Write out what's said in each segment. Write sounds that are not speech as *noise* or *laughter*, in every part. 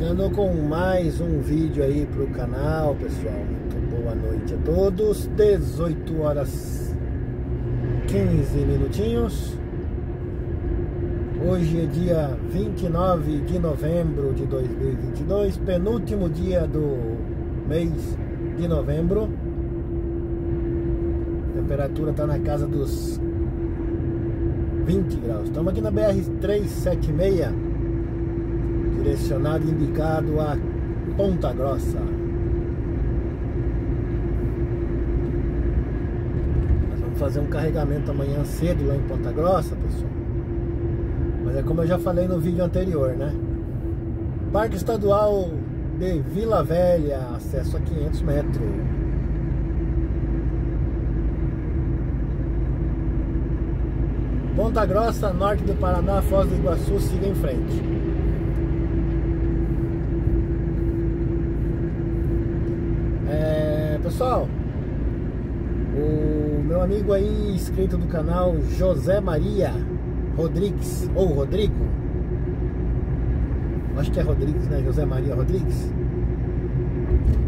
Chegando com mais um vídeo aí pro canal, pessoal. Muito boa noite a todos. 18 horas 15 minutinhos. Hoje é dia 29 de novembro de 2022, penúltimo dia do mês de novembro. A temperatura está na casa dos 20 graus. Estamos aqui na BR 376 direcionado indicado a Ponta Grossa. Nós vamos fazer um carregamento amanhã cedo lá em Ponta Grossa, pessoal. Mas é como eu já falei no vídeo anterior, né? Parque Estadual de Vila Velha, acesso a 500 metros. Ponta Grossa, norte do Paraná, Foz do Iguaçu, siga em frente. Pessoal, o meu amigo aí, inscrito do canal José Maria Rodrigues, ou Rodrigo, acho que é Rodrigues, né? José Maria Rodrigues.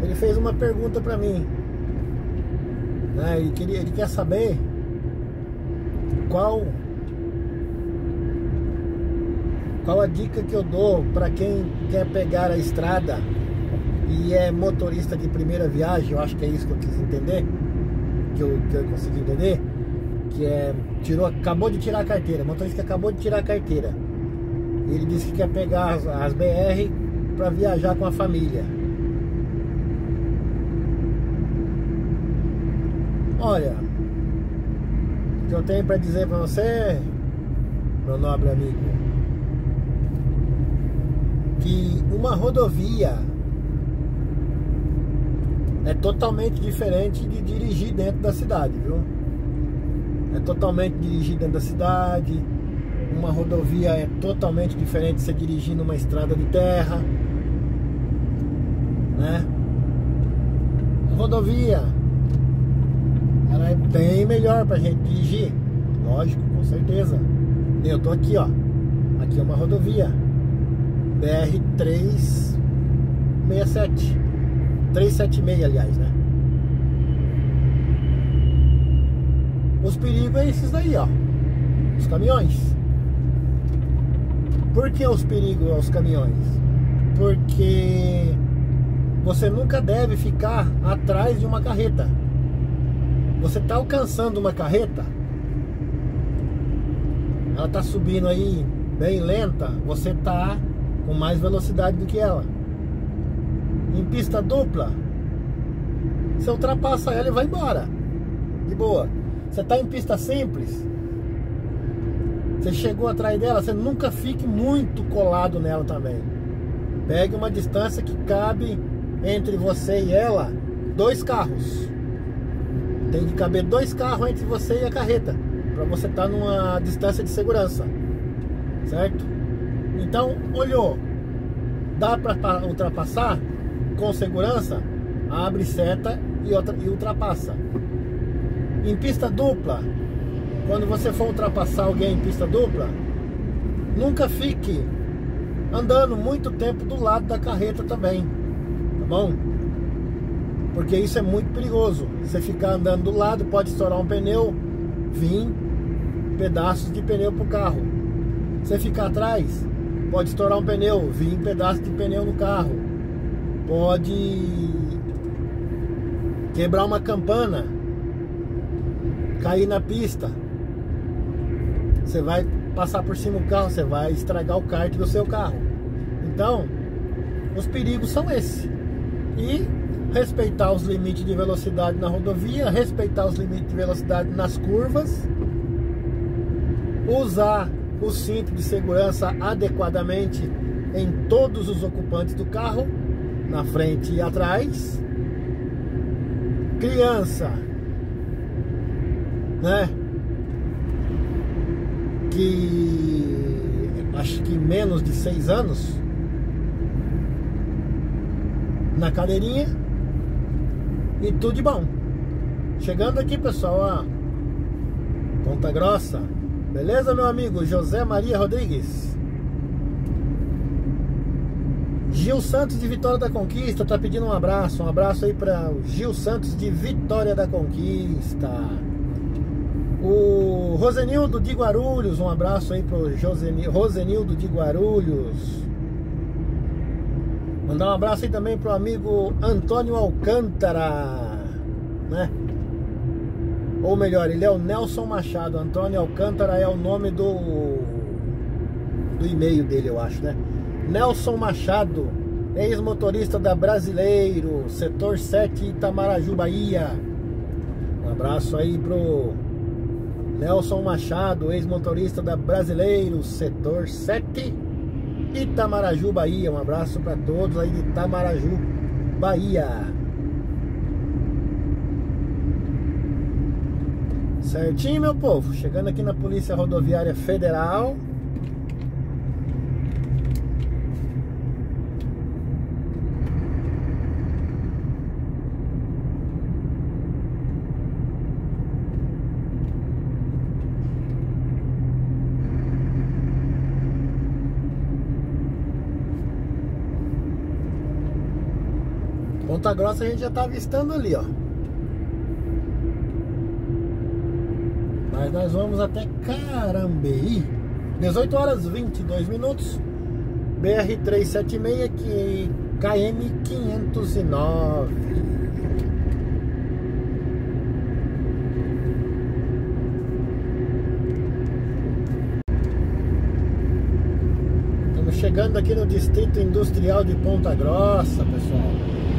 Ele fez uma pergunta para mim. Né? Ele, queria, ele quer saber qual qual a dica que eu dou para quem quer pegar a estrada e é motorista de primeira viagem, eu acho que é isso que eu quis entender, que eu, que eu consegui entender, que é, tirou, acabou de tirar a carteira, motorista que acabou de tirar a carteira. Ele disse que quer pegar as, as BR para viajar com a família. Olha, o que eu tenho para dizer para você, meu nobre amigo, que uma rodovia é totalmente diferente de dirigir dentro da cidade, viu? É totalmente dirigir dentro da cidade. Uma rodovia é totalmente diferente de você dirigir numa estrada de terra, né? Rodovia ela é bem melhor pra gente dirigir, lógico, com certeza. Eu tô aqui, ó. Aqui é uma rodovia BR 367 376, aliás, né? Os perigos é esses daí, ó. Os caminhões. Por que os perigos aos caminhões? Porque você nunca deve ficar atrás de uma carreta. Você está alcançando uma carreta, ela está subindo aí bem lenta, você está com mais velocidade do que ela em pista dupla, você ultrapassa ela e vai embora. De boa. Você está em pista simples, você chegou atrás dela, você nunca fique muito colado nela também. Pegue uma distância que cabe entre você e ela dois carros. Tem que caber dois carros entre você e a carreta. Para você estar tá numa distância de segurança. Certo? Então, olhou. Dá para ultrapassar? Com segurança, abre seta e, ultrapassa. Em pista dupla, quando você for ultrapassar alguém em pista dupla, nunca fique andando muito tempo do lado da carreta também, tá bom? Porque isso é muito perigoso. Você ficar andando do lado, pode estourar um pneu, vir pedaços de pneu pro carro. Você ficar atrás, pode estourar um pneu, vir pedaços de pneu no carro pode quebrar uma campana, cair na pista. Você vai passar por cima do carro, você vai estragar o kart do seu carro. Então, os perigos são esses. E respeitar os limites de velocidade na rodovia, respeitar os limites de velocidade nas curvas, usar o cinto de segurança adequadamente em todos os ocupantes do carro na frente e atrás. Criança, né? Que acho que menos de seis anos na cadeirinha e tudo de bom. Chegando aqui, pessoal, ó, Ponta Grossa. Beleza, meu amigo José Maria Rodrigues? Gil Santos de Vitória da Conquista tá pedindo um abraço. Um abraço aí para o Gil Santos de Vitória da Conquista. O Rosenildo de Guarulhos, um abraço aí pro Rosenildo de Guarulhos. Mandar um abraço aí também pro amigo Antônio Alcântara, né? Ou melhor, ele é o Nelson Machado. Antônio Alcântara é o nome do do e-mail dele, eu acho, né? Nelson Machado, ex-motorista da Brasileiro, setor 7 Itamaraju, Bahia. Um abraço aí pro Nelson Machado, ex-motorista da Brasileiro, setor 7 Itamaraju, Bahia. Um abraço para todos aí de Itamaraju, Bahia. Certinho, meu povo? Chegando aqui na Polícia Rodoviária Federal. Ponta Grossa a gente já tá avistando ali, ó. Mas nós vamos até Carambeí. 18 horas 22 minutos. BR 376 aqui, KM 509. Estamos chegando aqui no Distrito Industrial de Ponta Grossa, pessoal.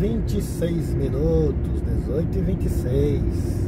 26 minutos, 18 e 26.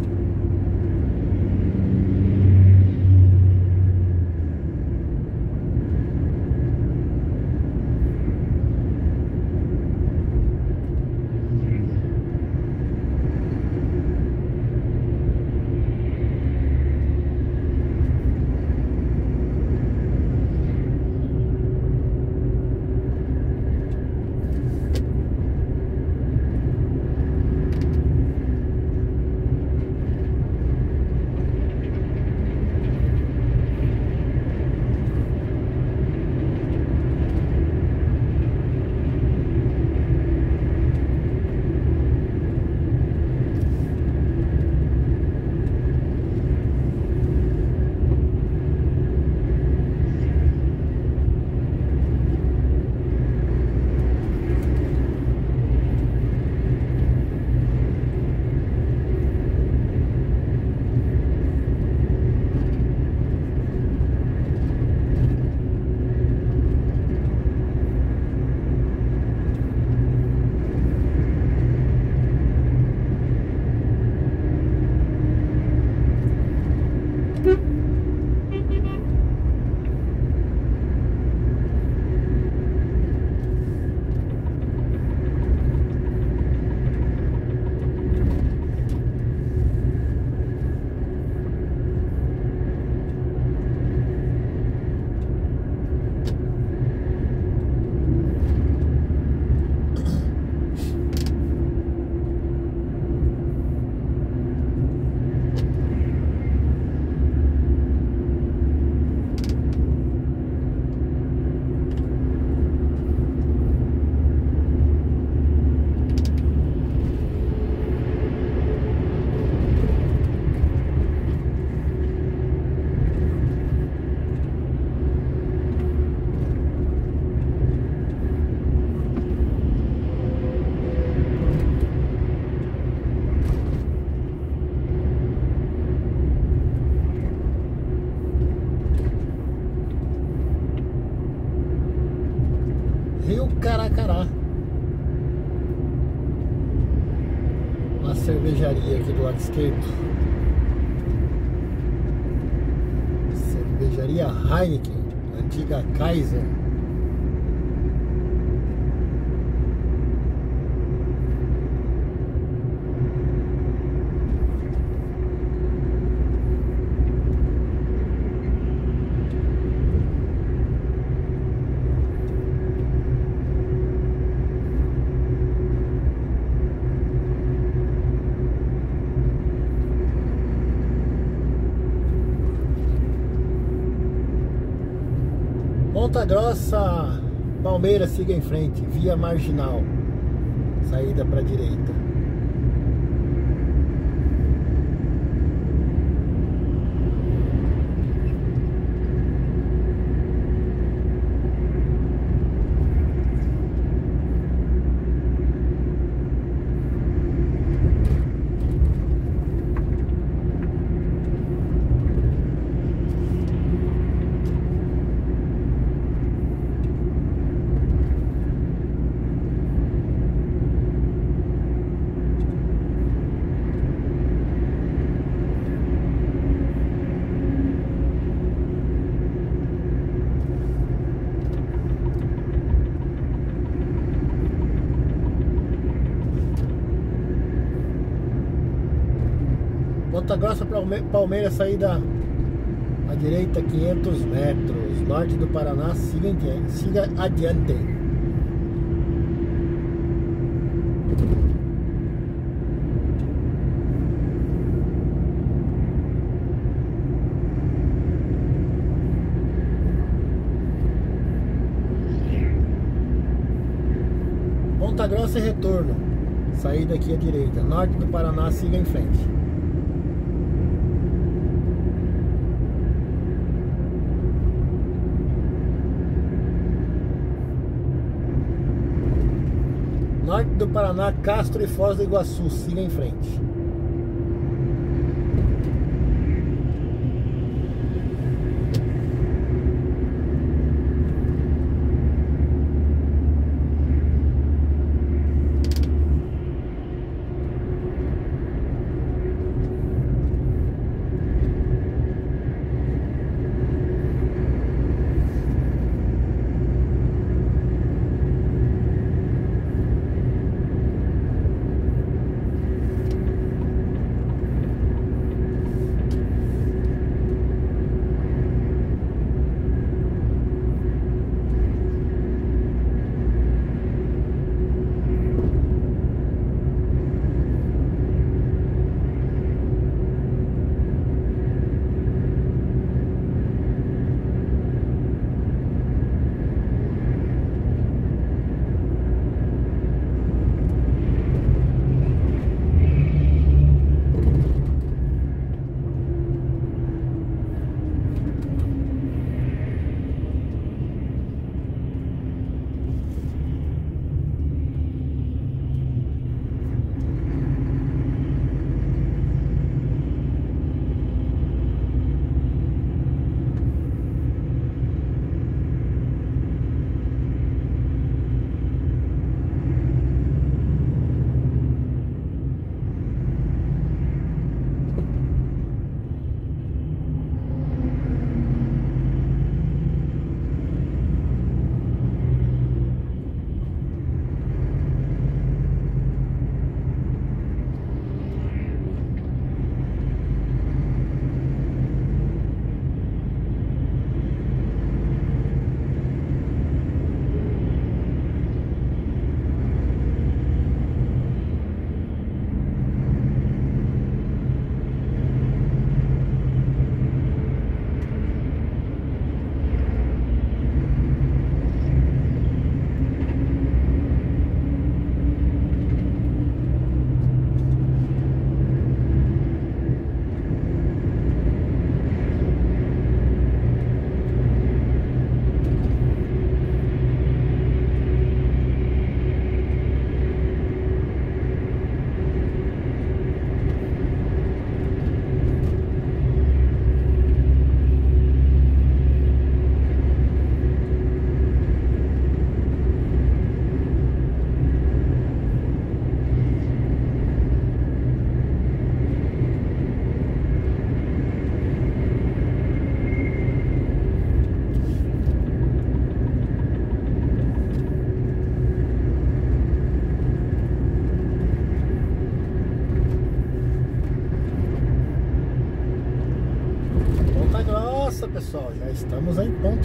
Rio Caracará. Uma cervejaria aqui do lado esquerdo. Cervejaria Heineken, antiga Kaiser. Grossa, Palmeiras siga em frente, via marginal, saída para a direita. Ponta Grossa Palmeiras, saída à direita 500 metros, norte do Paraná, siga, siga adiante. Ponta Grossa e retorno, saída aqui à direita, norte do Paraná, siga em frente. Norte do Paraná, Castro e Foz do Iguaçu. Siga em frente.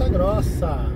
Grossa.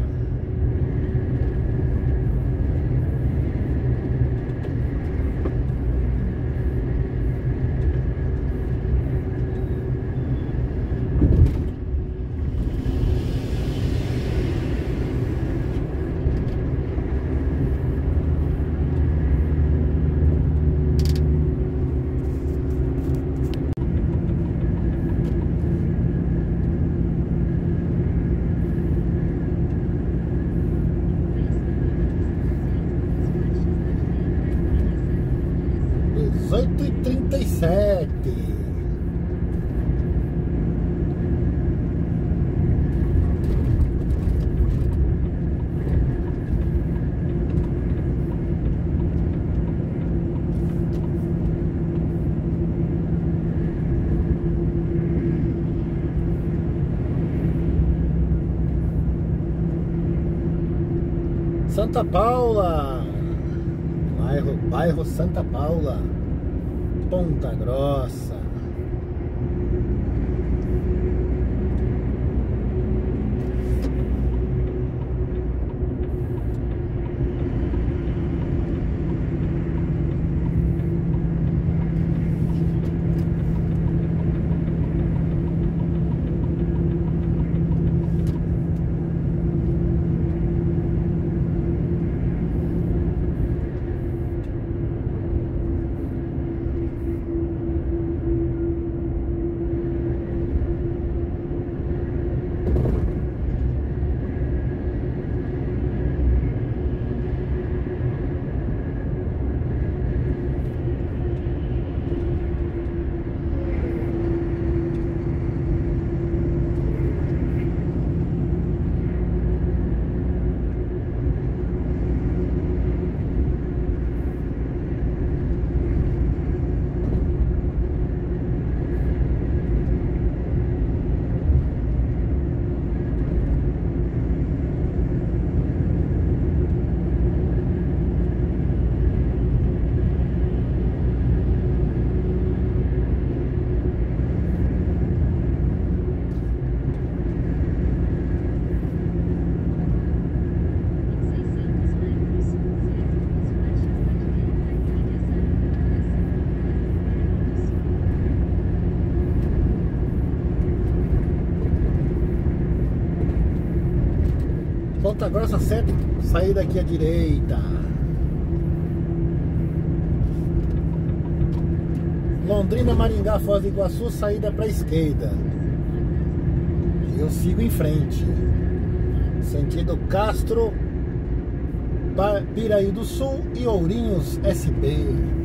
Dezoito e trinta e sete. Santa Paula, bairro, bairro Santa Paula, Ponta Grossa. Grossa 7, saída aqui à direita. Londrina, Maringá, Foz do Iguaçu, saída para a esquerda. Eu sigo em frente. Sentido Castro, Piraí do Sul e Ourinhos SB.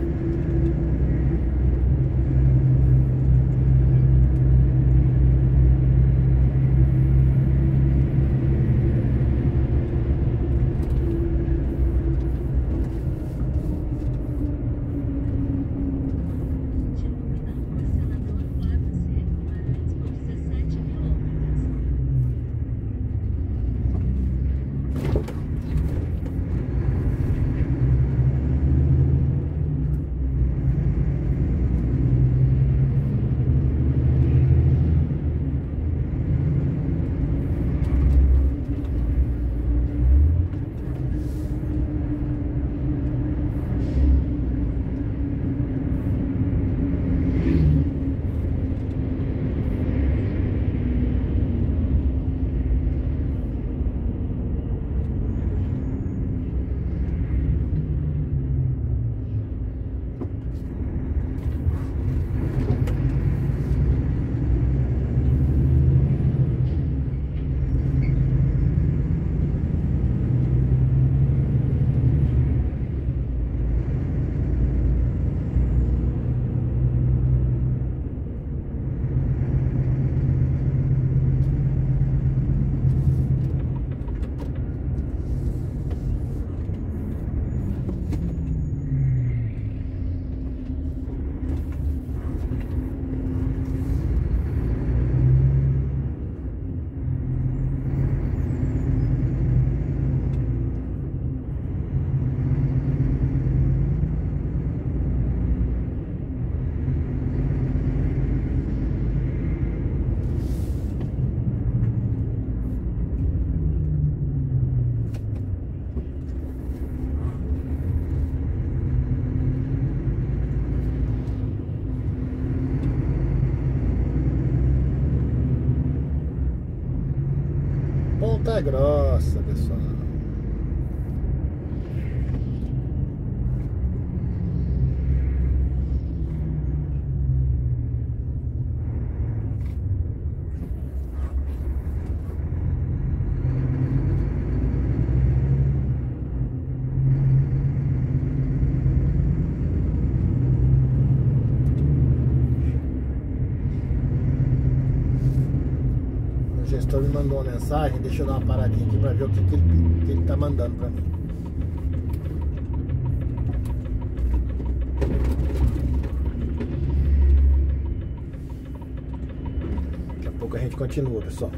Ponta Grossa, pessoal. Uma mensagem, deixa eu dar uma paradinha aqui pra ver o que, que, ele, que ele tá mandando pra mim. Daqui a pouco a gente continua, pessoal.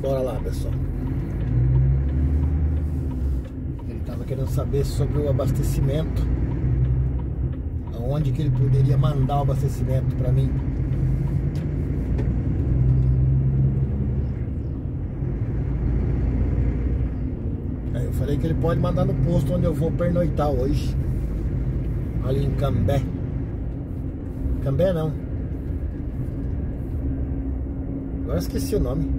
Bora lá, pessoal. Ele estava querendo saber sobre o abastecimento. Aonde que ele poderia mandar o abastecimento para mim. Aí eu falei que ele pode mandar no posto onde eu vou pernoitar hoje. Ali em Cambé. Cambé não. Agora esqueci o nome.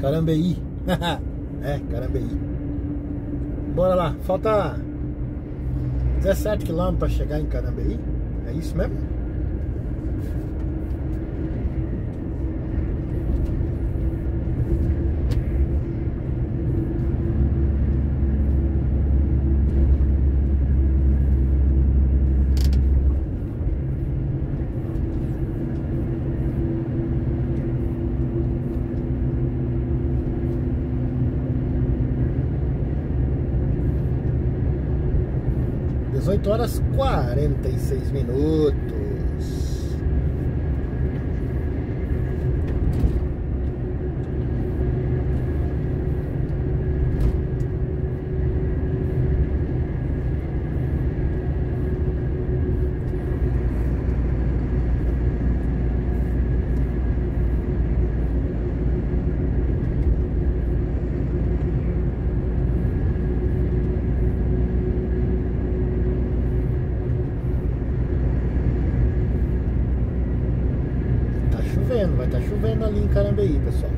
Carambeí. *laughs* é, Carambeí. Bora lá. Falta 17 quilômetros para chegar em Carambeí. É isso mesmo? Dezoito horas quarenta e seis minutos. Tá chovendo, vai estar tá chovendo ali em Carambeí, pessoal.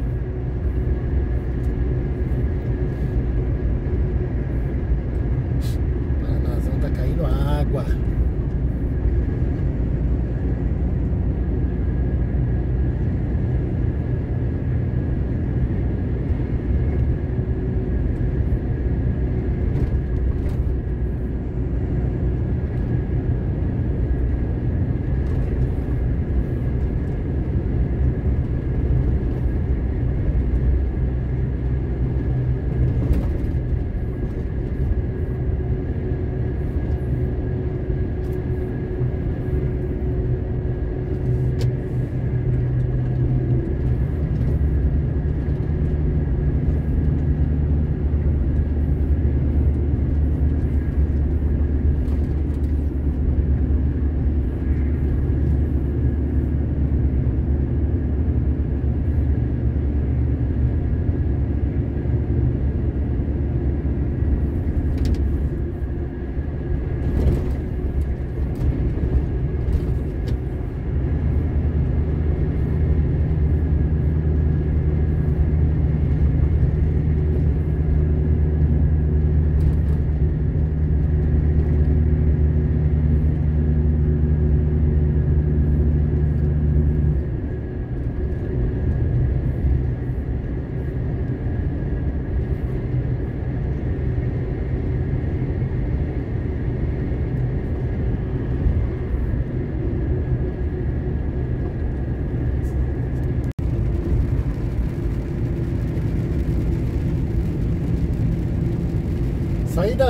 Paranazão tá caindo água.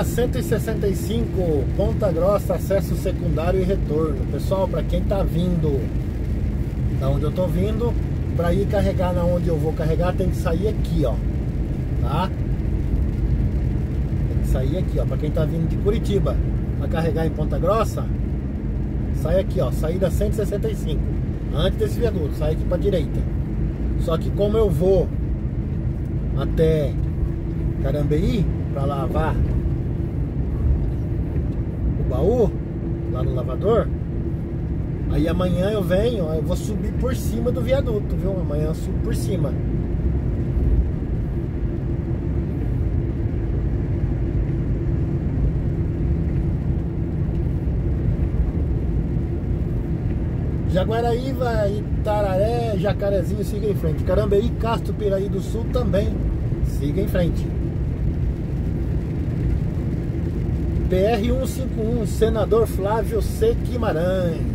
Saída 165, Ponta Grossa, acesso secundário e retorno. Pessoal, para quem tá vindo da onde eu tô vindo, para ir carregar na onde eu vou carregar, tem que sair aqui, ó. Tá? Tem que sair aqui, ó. Para quem tá vindo de Curitiba, para carregar em Ponta Grossa, sai aqui, ó. Saída 165. Antes desse viaduto, sai aqui para direita. Só que como eu vou até Carambeí para lavar o baú no lavador. Aí amanhã eu venho, eu vou subir por cima do viaduto, viu? Amanhã eu subo por cima. Jaguaraíva, Itararé, Jacarezinho, siga em frente. Carambeí, Castro, Piraí do Sul também siga em frente. PR-151, Senador Flávio C. Guimarães.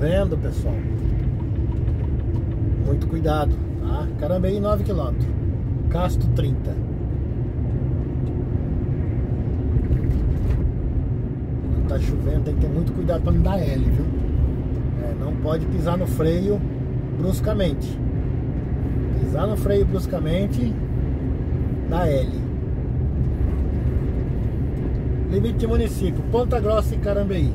Vendo, pessoal? Muito cuidado, tá? Carambeí 9 km. Casto 30. Quando tá chovendo tem que ter muito cuidado para não dar L, viu? É, não pode pisar no freio bruscamente. Pisar no freio bruscamente dá L. Limite de município, Ponta Grossa e Carambeí.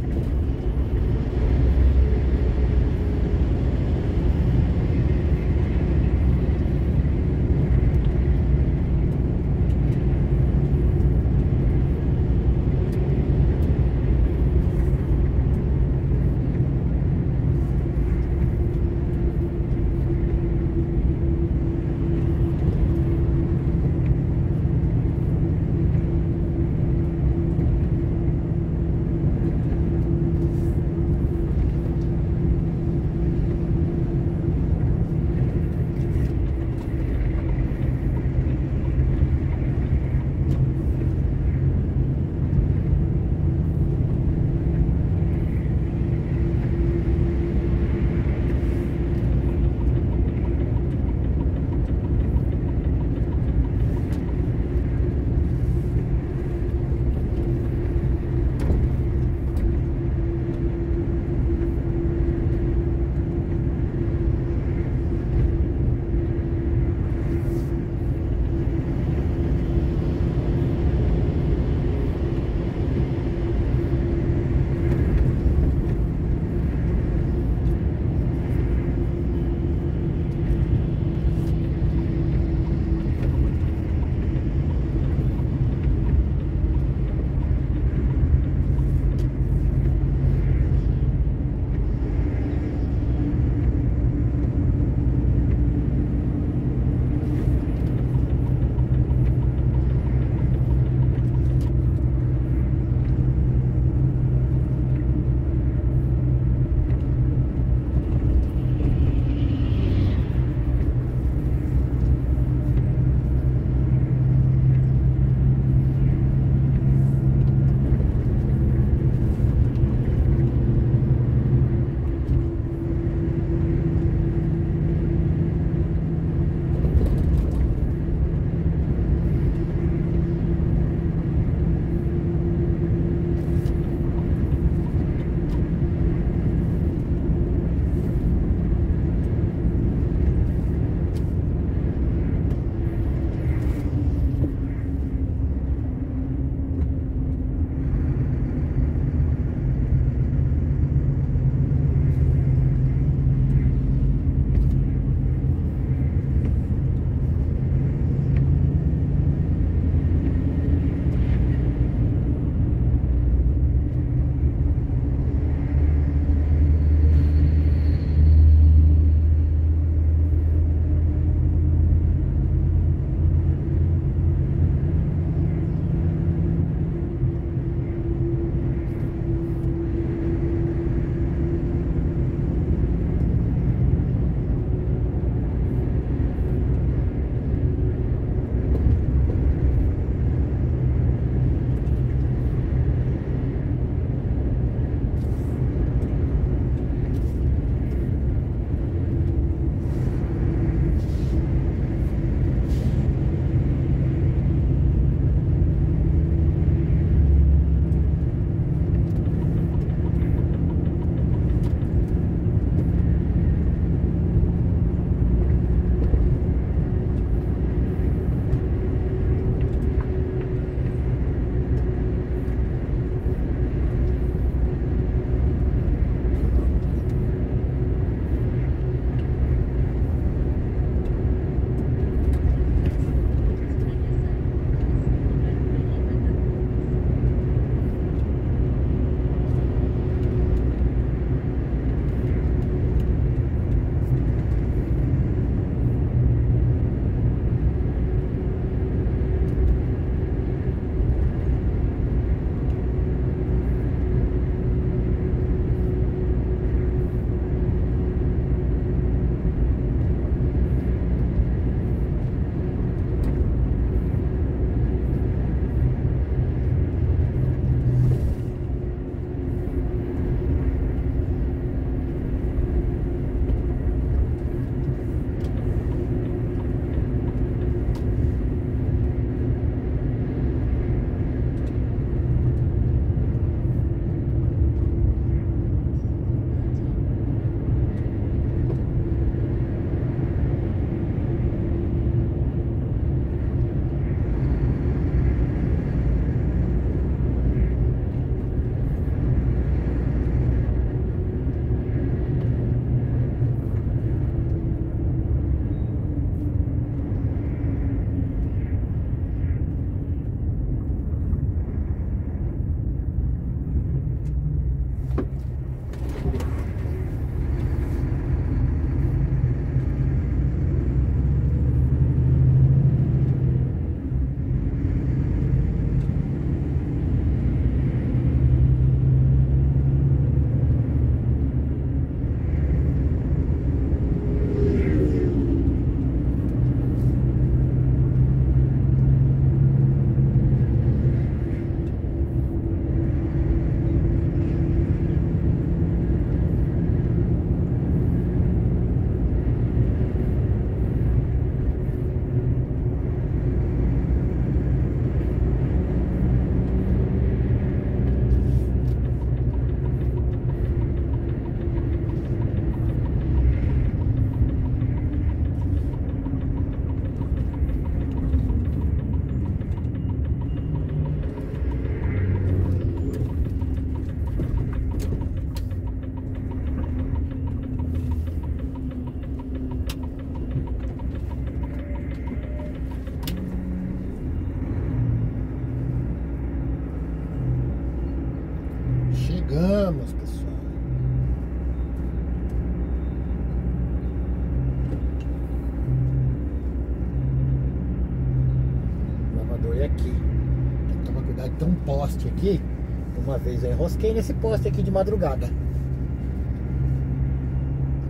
Vez eu enrosquei nesse poste aqui de madrugada.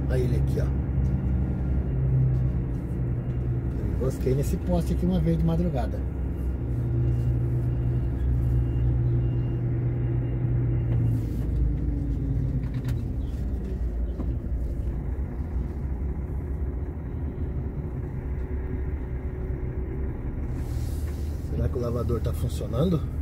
Aí ele aqui, ó. Eu enrosquei nesse poste aqui uma vez de madrugada. Será que o lavador está funcionando?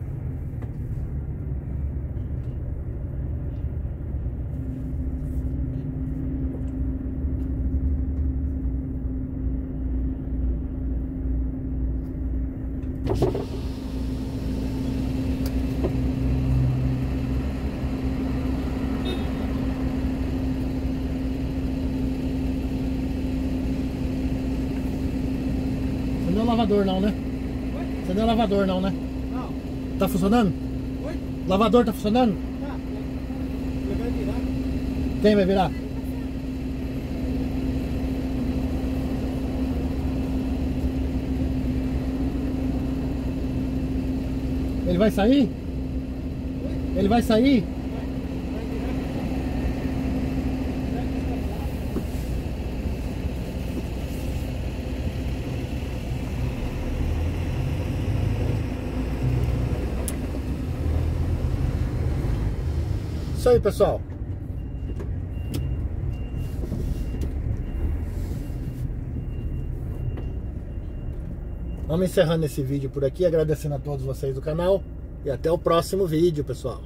Você não é lavador não, né? Oi? Você não é lavador não, né? Não. Tá funcionando? Oi? Lavador tá funcionando? Tá. Ele vai virar. Quem vai virar? Ele vai sair? Ele vai sair? Isso aí, pessoal. Vamos encerrando esse vídeo por aqui, agradecendo a todos vocês do canal e até o próximo vídeo, pessoal.